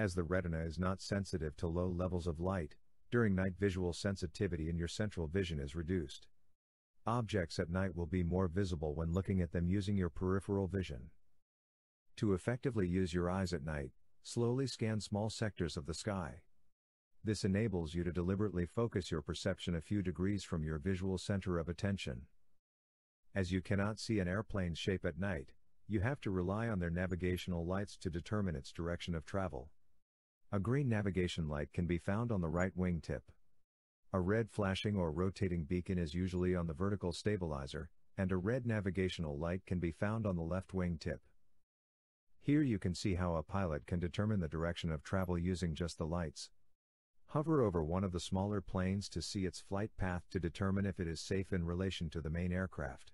As the retina is not sensitive to low levels of light, during night visual sensitivity in your central vision is reduced. Objects at night will be more visible when looking at them using your peripheral vision. To effectively use your eyes at night, slowly scan small sectors of the sky. This enables you to deliberately focus your perception a few degrees from your visual center of attention. As you cannot see an airplane's shape at night, you have to rely on their navigational lights to determine its direction of travel. A green navigation light can be found on the right wing tip. A red flashing or rotating beacon is usually on the vertical stabilizer, and a red navigational light can be found on the left wing tip. Here you can see how a pilot can determine the direction of travel using just the lights. Hover over one of the smaller planes to see its flight path to determine if it is safe in relation to the main aircraft.